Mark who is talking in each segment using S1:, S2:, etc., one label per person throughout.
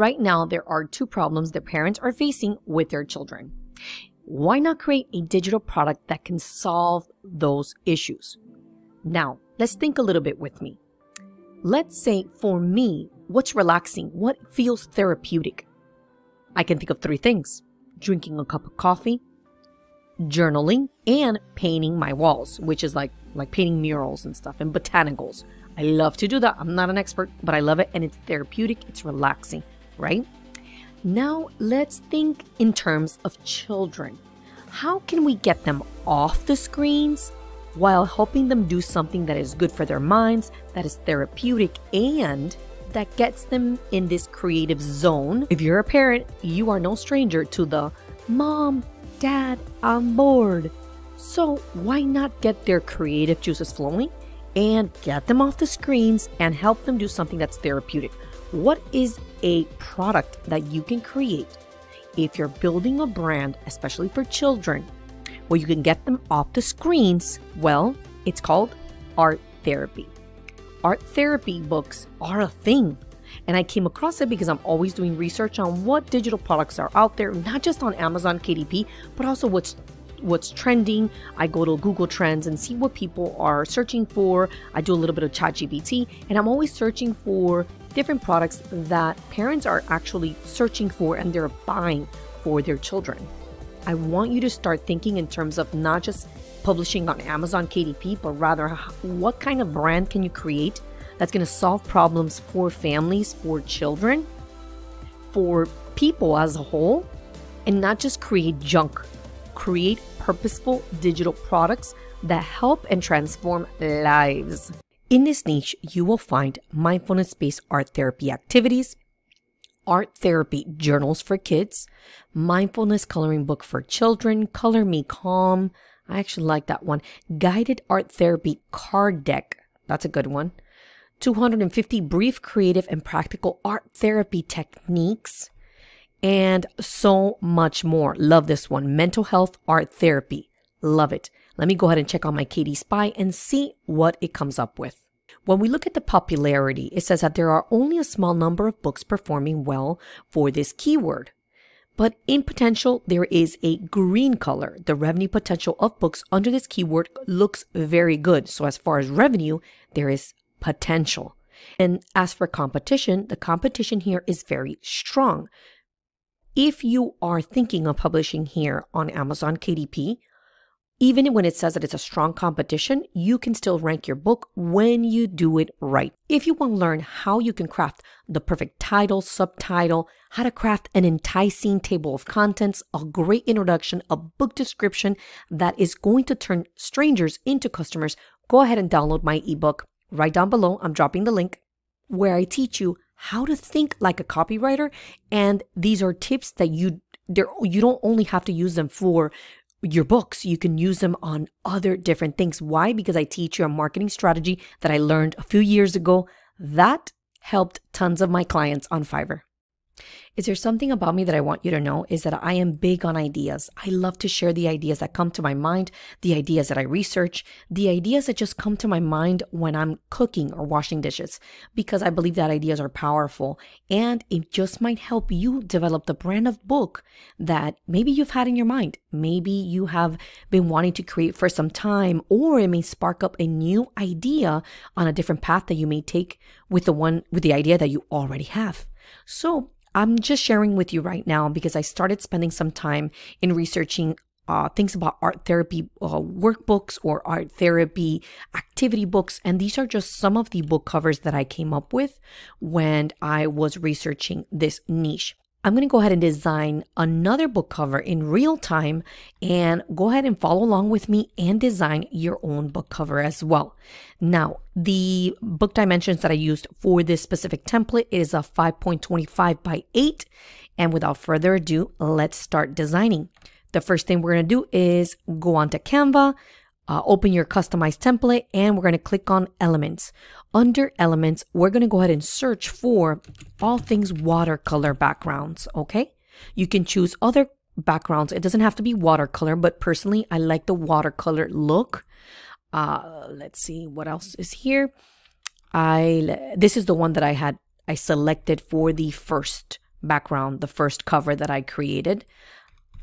S1: Right now, there are two problems that parents are facing with their children. Why not create a digital product that can solve those issues? Now, let's think a little bit with me. Let's say for me, what's relaxing? What feels therapeutic? I can think of three things drinking a cup of coffee, journaling, and painting my walls, which is like like painting murals and stuff and botanicals. I love to do that. I'm not an expert, but I love it and it's therapeutic, it's relaxing, right? Now, let's think in terms of children. How can we get them off the screens while helping them do something that is good for their minds, that is therapeutic, and that gets them in this creative zone? If you're a parent, you are no stranger to the mom, dad, I'm bored. So, why not get their creative juices flowing and get them off the screens and help them do something that's therapeutic? What is a product that you can create if you're building a brand, especially for children, where you can get them off the screens? Well, it's called art therapy. Art therapy books are a thing. And I came across it because I'm always doing research on what digital products are out there, not just on Amazon KDP, but also what's what's trending. I go to Google Trends and see what people are searching for. I do a little bit of ChatGPT, and I'm always searching for different products that parents are actually searching for and they're buying for their children. I want you to start thinking in terms of not just publishing on Amazon KDP, but rather what kind of brand can you create that's going to solve problems for families, for children, for people as a whole, and not just create junk. Create purposeful digital products that help and transform lives. In this niche, you will find mindfulness based art therapy activities, art therapy journals for kids, mindfulness coloring book for children, Color Me Calm. I actually like that one. Guided art therapy card deck. That's a good one. 250 brief, creative, and practical art therapy techniques, and so much more. Love this one. Mental health art therapy. Love it. Let me go ahead and check on my KD Spy and see what it comes up with. When we look at the popularity, it says that there are only a small number of books performing well for this keyword. But in potential, there is a green color. The revenue potential of books under this keyword looks very good. So, as far as revenue, there is potential. And as for competition, the competition here is very strong. If you are thinking of publishing here on Amazon KDP, even when it says that it's a strong competition, you can still rank your book when you do it right. If you want to learn how you can craft the perfect title, subtitle, how to craft an enticing table of contents, a great introduction, a book description that is going to turn strangers into customers, go ahead and download my ebook right down below. I'm dropping the link where I teach you how to think like a copywriter. And these are tips that you there you don't only have to use them for your books. You can use them on other different things. Why? Because I teach you a marketing strategy that I learned a few years ago that helped tons of my clients on Fiverr. Is there something about me that I want you to know? Is that I am big on ideas. I love to share the ideas that come to my mind, the ideas that I research, the ideas that just come to my mind when I'm cooking or washing dishes, because I believe that ideas are powerful and it just might help you develop the brand of book that maybe you've had in your mind. Maybe you have been wanting to create for some time, or it may spark up a new idea on a different path that you may take with the one, with the idea that you already have. So I'm just sharing with you right now because I started spending some time in researching uh, things about art therapy uh, workbooks or art therapy activity books. And these are just some of the book covers that I came up with when I was researching this niche. I'm going to go ahead and design another book cover in real time and go ahead and follow along with me and design your own book cover as well. Now, the book dimensions that I used for this specific template is a 5.25 by 8. And without further ado, let's start designing. The first thing we're going to do is go onto Canva, uh, open your customized template, and we're going to click on elements. Under elements, we're going to go ahead and search for all things watercolor backgrounds, okay? You can choose other backgrounds. It doesn't have to be watercolor, but personally, I like the watercolor look. Uh, let's see what else is here. I this is the one that I had I selected for the first background, the first cover that I created.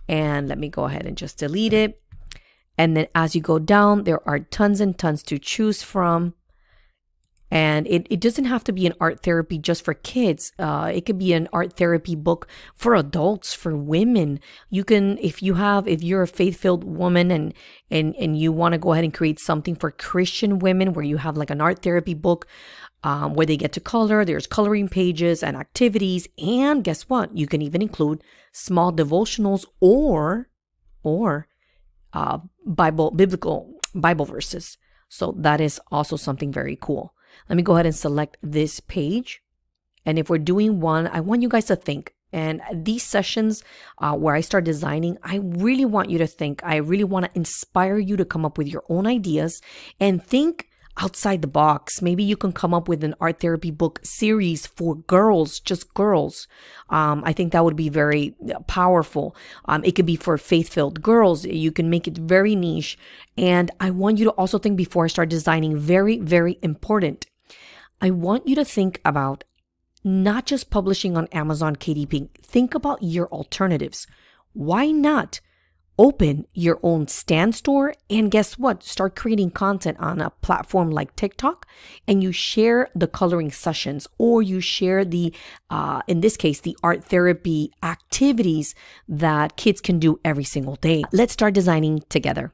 S1: And let me go ahead and just delete it. And then as you go down, there are tons and tons to choose from. And it, it doesn't have to be an art therapy just for kids. Uh, it could be an art therapy book for adults, for women. You can, if you have, if you're a faith-filled woman and and and you want to go ahead and create something for Christian women, where you have like an art therapy book, um, where they get to color. There's coloring pages and activities, and guess what? You can even include small devotionals or or uh, Bible biblical Bible verses. So that is also something very cool. Let me go ahead and select this page. And if we're doing one, I want you guys to think. And these sessions uh, where I start designing, I really want you to think. I really want to inspire you to come up with your own ideas and think outside the box. Maybe you can come up with an art therapy book series for girls, just girls. Um, I think that would be very uh, powerful. Um, it could be for faith filled girls. You can make it very niche. And I want you to also think before I start designing, very, very important. I want you to think about not just publishing on Amazon KDP, think about your alternatives. Why not open your own Stan store and guess what? Start creating content on a platform like tiktok and you share the coloring sessions or you share the uh, in this case the art therapy activities that kids can do every single day. Let's start designing together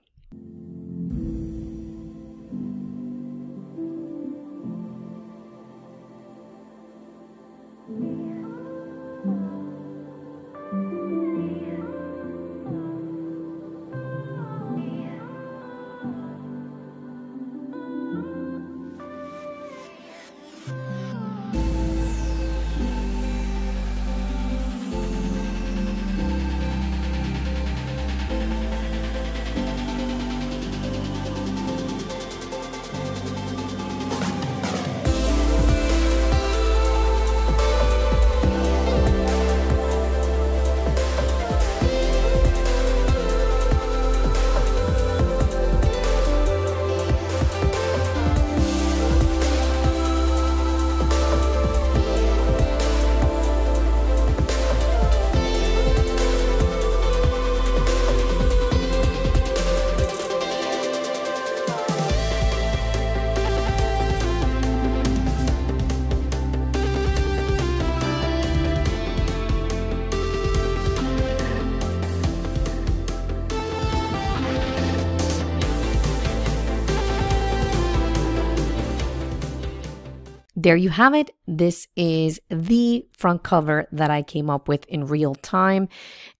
S1: there you have it. This is the front cover that I came up with in real time.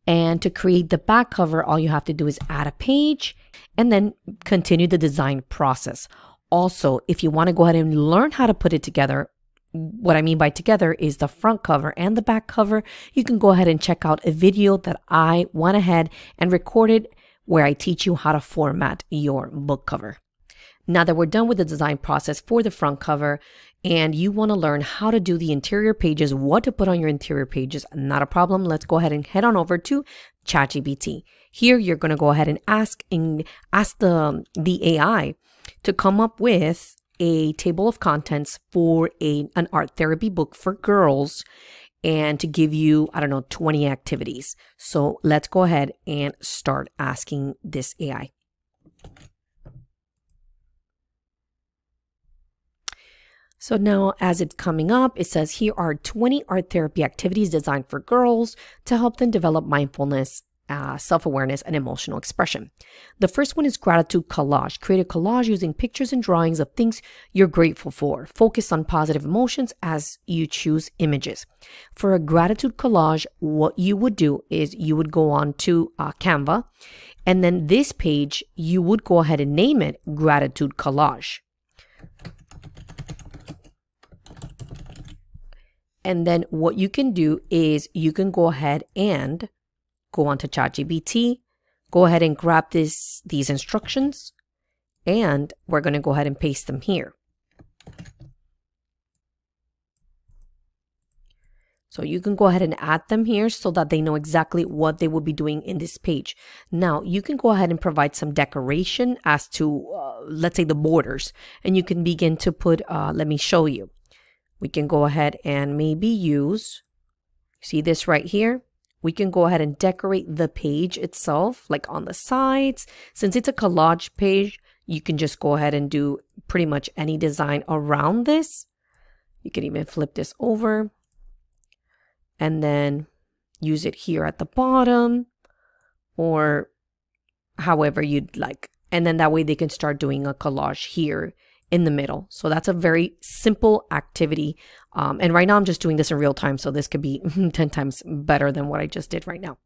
S1: And to create the back cover, all you have to do is add a page and then continue the design process. Also, if you want to go ahead and learn how to put it together, what I mean by together is the front cover and the back cover. You can go ahead and check out a video that I went ahead and recorded where I teach you how to format your book cover. Now that we're done with the design process for the front cover, and you want to learn how to do the interior pages, what to put on your interior pages, not a problem. Let's go ahead and head on over to ChatGPT. Here, you're going to go ahead and ask and ask the, the AI to come up with a table of contents for a, an art therapy book for girls and to give you, I don't know, 20 activities. So let's go ahead and start asking this AI. So now as it's coming up, it says here are 20 art therapy activities designed for girls to help them develop mindfulness, uh, self-awareness, and emotional expression. The first one is gratitude collage. Create a collage using pictures and drawings of things you're grateful for. Focus on positive emotions as you choose images. For a gratitude collage, what you would do is you would go on to uh, Canva, and then this page, you would go ahead and name it gratitude collage. And then what you can do is you can go ahead and go onto ChatGPT, go ahead and grab this these instructions, and we're going to go ahead and paste them here. So you can go ahead and add them here so that they know exactly what they will be doing in this page. Now you can go ahead and provide some decoration as to, uh, let's say the borders, and you can begin to put, uh, let me show you we can go ahead and maybe use See this right here? We can go ahead and decorate the page itself, like on the sides. Since it's a collage page, you can just go ahead and do pretty much any design around this. You can even flip this over and then use it here at the bottom or however you'd like. And then that way they can start doing a collage here in the middle. So that's a very simple activity. Um, and right now I'm just doing this in real time. So this could be 10 times better than what I just did right now.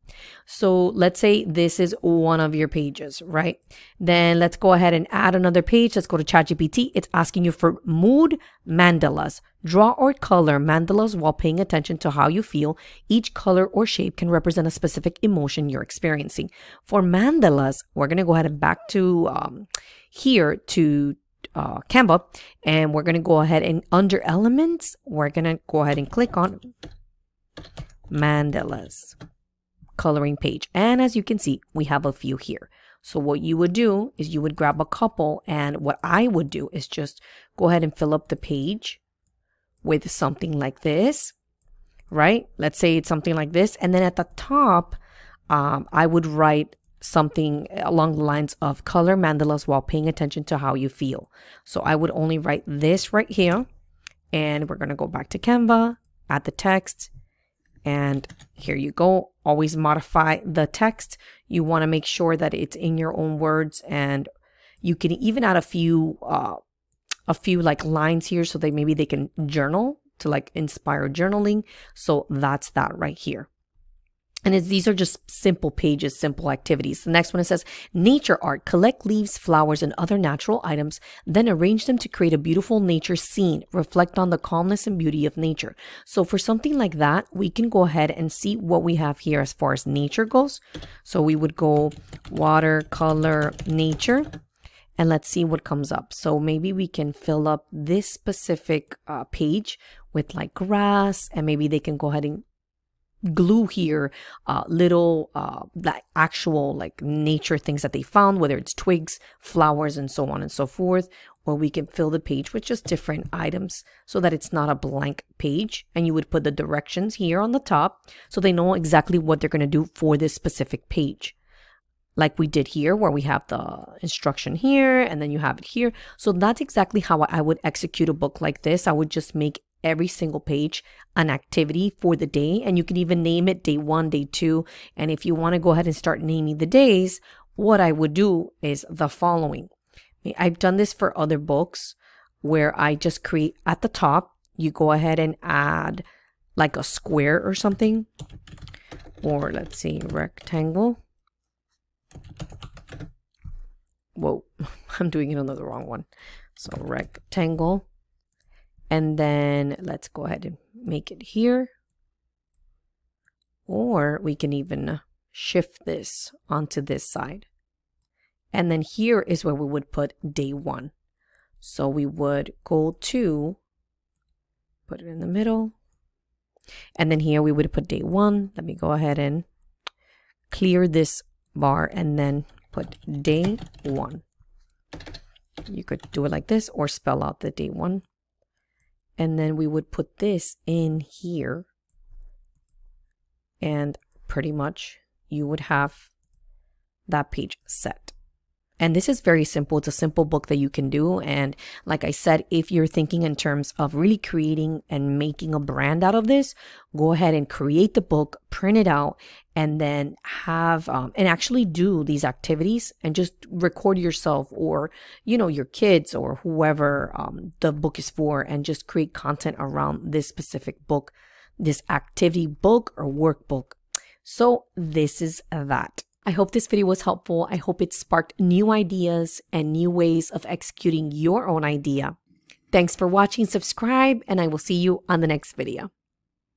S1: So let's say this is one of your pages, right? Then let's go ahead and add another page. Let's go to ChatGPT. It's asking you for mood mandalas. Draw or color mandalas while paying attention to how you feel. Each color or shape can represent a specific emotion you're experiencing. For mandalas, we're going to go ahead and back to um, here to uh, Canva and we're going to go ahead and under elements, we're going to go ahead and click on mandalas coloring page. And as you can see, we have a few here. So what you would do is you would grab a couple and what I would do is just go ahead and fill up the page with something like this, right? Let's say it's something like this. And then at the top, um, I would write something along the lines of color mandalas while paying attention to how you feel. So I would only write this right here. And we're going to go back to Canva, add the text. And here you go. Always modify the text. You want to make sure that it's in your own words. And you can even add a few, uh, a few like lines here so that maybe they can journal to like inspire journaling. So that's that right here. And these are just simple pages, simple activities. The next one it says nature art. Collect leaves, flowers, and other natural items, then arrange them to create a beautiful nature scene. Reflect on the calmness and beauty of nature. So for something like that, we can go ahead and see what we have here as far as nature goes. So we would go watercolor nature and let's see what comes up. So maybe we can fill up this specific uh, page with like grass and maybe they can go ahead and glue here uh, little uh, like actual like nature things that they found whether it's twigs flowers and so on and so forth or we can fill the page with just different items so that it's not a blank page. And you would put the directions here on the top so they know exactly what they're going to do for this specific page. Like we did here where we have the instruction here and then you have it here. So that's exactly how i would execute a book like this. I would just make every single page an activity for the day. And you can even name it day one, day two. And if you want to go ahead and start naming the days, what I would do is the following. I've done this for other books where I just create at the top, you go ahead and add like a square or something. Or let's see, rectangle. Whoa, I'm doing it on the wrong one. So rectangle and then let's go ahead and make it here. Or we can even shift this onto this side. And then here is where we would put day one. So we would go to, put it in the middle. And then here we would put day one. Let me go ahead and clear this bar and then put day one. You could do it like this or spell out the day one and then we would put this in here and pretty much you would have that page set. And this is very simple. It's a simple book that you can do. And like I said, if you're thinking in terms of really creating and making a brand out of this, go ahead and create the book, print it out, and then have um, and actually do these activities and just record yourself or you know your kids or whoever um, the book is for, and just create content around this specific book, this activity book or workbook. So this is that. I hope this video was helpful. I hope it sparked new ideas and new ways of executing your own idea. Thanks for watching, subscribe, and I will see you on the next video.